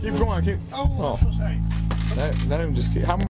Keep going. Keep. Oh, Oh. hey. That, that even just. How